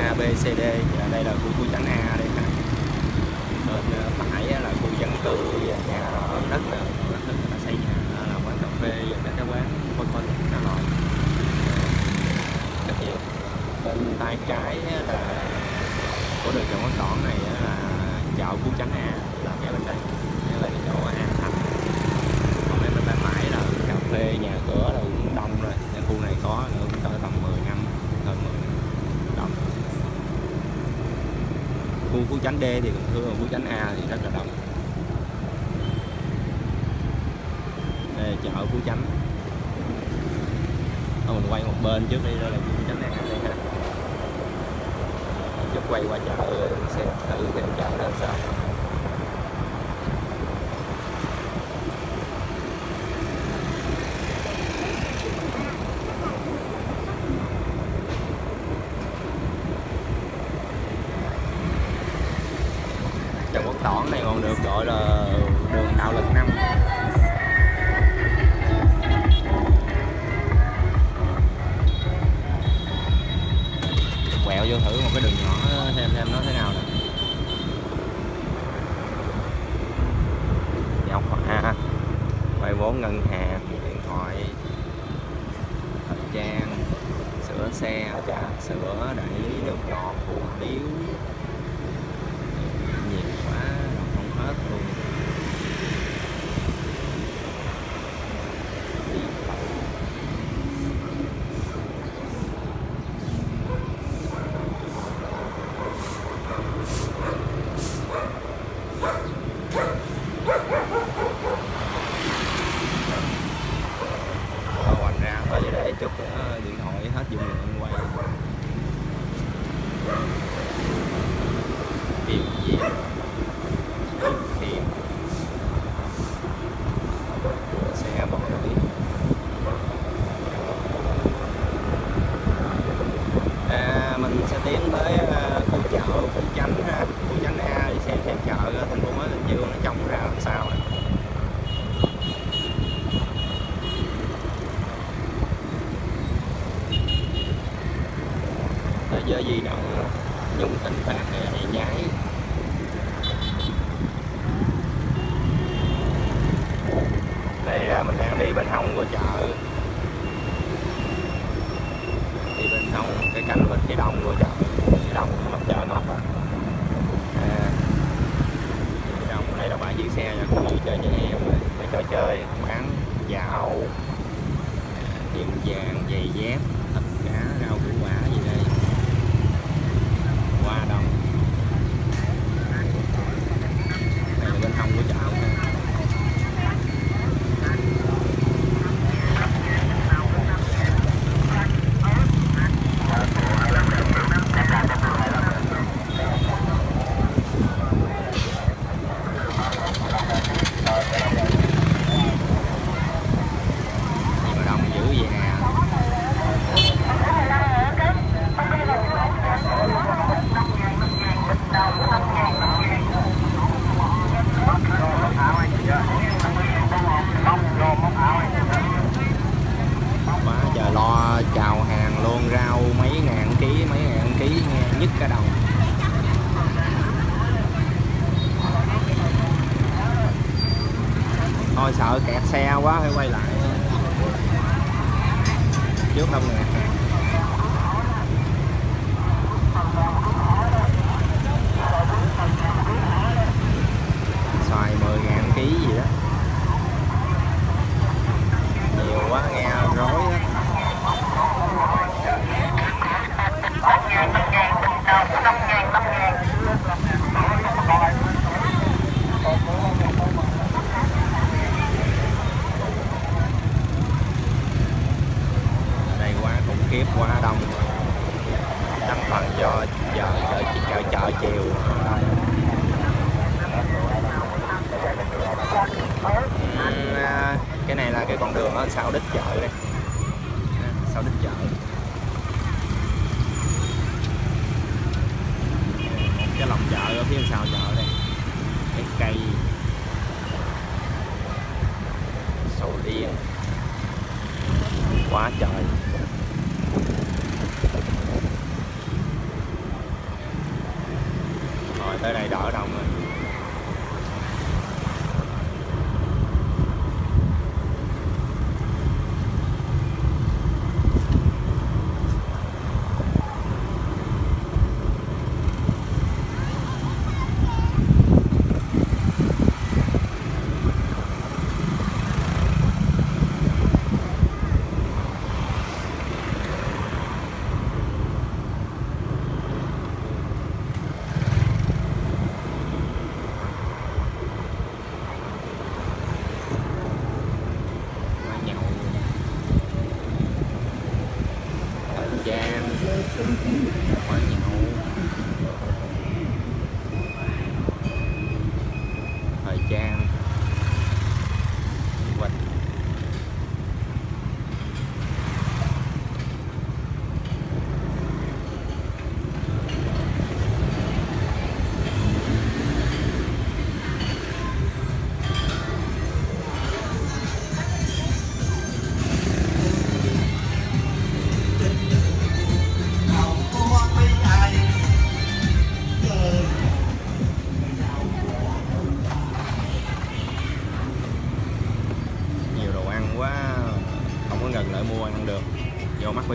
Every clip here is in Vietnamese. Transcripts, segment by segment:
A, B, C, D. Và đây là khu Phú Chánh A đây ha bên ờ, phải là khu dân cư nhà ở đất nè đất nước người ta xây nhà là quán cà phê và các cái quán quán con các loại rất nhiều bên tay trái là của đường Trần Quốc Toản này á là chợ Phú Chánh A là ngay bên đây đây là cái chỗ A Thành còn bên bên phải là cà phê nhà cửa là cũng đông rồi cái khu này có cũng cỡ tầm 10 năm hơn 10 năm đông khu Phú Chánh D thì cũng thưa Phú Chánh A thì rất là đông. Đây là chợ Phú Chánh. Thôi mình quay một bên trước đi đó là Phú Chánh A. Đây ha chút quay qua chợ, xem thử xem chợ nó sao. Đoạn này còn được gọi là đường Đạo Lực năm. Quẹo vô thử một cái đường nhỏ xem xem nó thế nào nè. Dọc à, à. vay vốn ngân hàng, điện thoại, thời trang, sửa xe trà sửa đại lý. Huh? Gì đâu nhung tình phạt để nhái. Đây mình đang đi bên hông của chợ. Đi bên hông cái cạnh bên phía đông của chợ. Phía đông mặt chợ nóc á. À, đông đây là bãi giữ xe cho con vui chơi cho em mấy trò chơi bán dạo à, điện vàng giày dép thịt cá rau củ quả qua đông đây là bên hông của chợ ha. gì mà đông dữ vậy nè quá giờ lo chào hàng luôn rau mấy ngàn ký mấy ngàn ký nghe đầu. Thôi sợ kẹt xe quá phải quay lại. Trước đông nè xoài 10 ngàn ký gì đó nhiều quá nghe rối á đây kiếp qua quá đông. Chắc phần do giờ chợ chợ chợ chiều. Ừ, à, cái này là cái con đường ở sau đích chợ đây. Sau đích chợ cái lòng chợ ở phía sau chợ đây cái cây sầu riêng quá trời nơi này đỡ đông.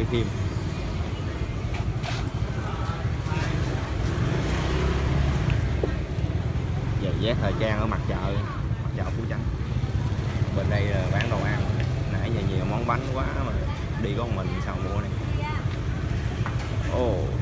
Quay phim giờ vé thời trang ở mặt chợ mặt chợ phú chánh. Bên đây là bán đồ ăn. Nãy giờ nhiều món bánh quá mà đi có một mình sao mua này ồ. oh.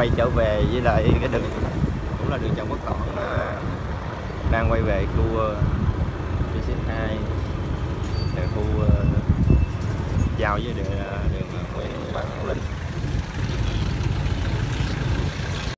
Quay trở về với lại cái đường cũng là đường Trần Quốc Toản là đang quay về khu ờ, uh, PC2 khu ờ, giao với đường, ờ, đường Nguyễn Văn Linh.